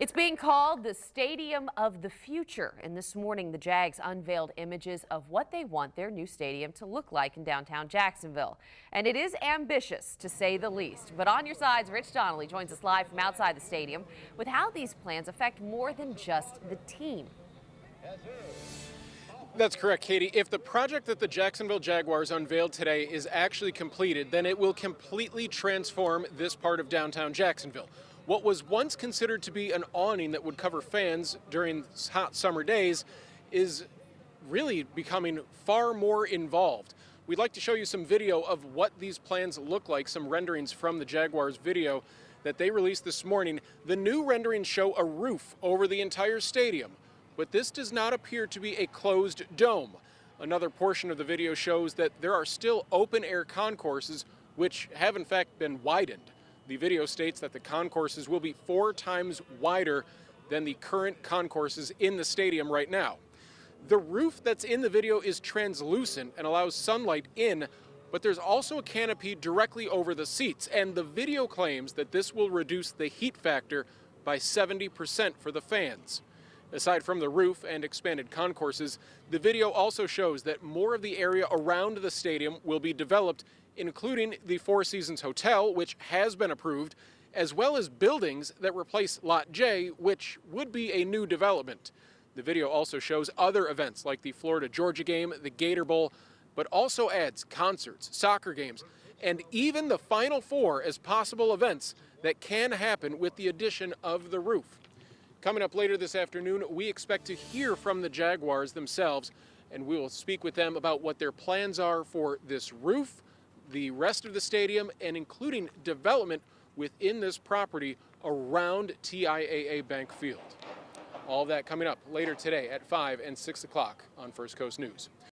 It's being called the Stadium of the Future. And this morning, the Jags unveiled images of what they want their new stadium to look like in downtown Jacksonville. And it is ambitious, to say the least. But on your sides, Rich Donnelly joins us live from outside the stadium with how these plans affect more than just the team. That's correct, Katie. If the project that the Jacksonville Jaguars unveiled today is actually completed, then it will completely transform this part of downtown Jacksonville. What was once considered to be an awning that would cover fans during hot summer days is really becoming far more involved. We'd like to show you some video of what these plans look like, some renderings from the Jaguars video that they released this morning. The new renderings show a roof over the entire stadium, but this does not appear to be a closed dome. Another portion of the video shows that there are still open air concourses which have in fact been widened. The video states that the concourses will be four times wider than the current concourses in the stadium right now. The roof that's in the video is translucent and allows sunlight in, but there's also a canopy directly over the seats, and the video claims that this will reduce the heat factor by 70% for the fans. Aside from the roof and expanded concourses, the video also shows that more of the area around the stadium will be developed including the Four Seasons Hotel, which has been approved, as well as buildings that replace Lot J, which would be a new development. The video also shows other events like the Florida Georgia game, the Gator Bowl, but also adds concerts, soccer games, and even the Final Four as possible events that can happen with the addition of the roof. Coming up later this afternoon, we expect to hear from the Jaguars themselves, and we will speak with them about what their plans are for this roof, the rest of the stadium and including development within this property around TIAA Bank Field. All that coming up later today at 5 and 6 o'clock on First Coast News.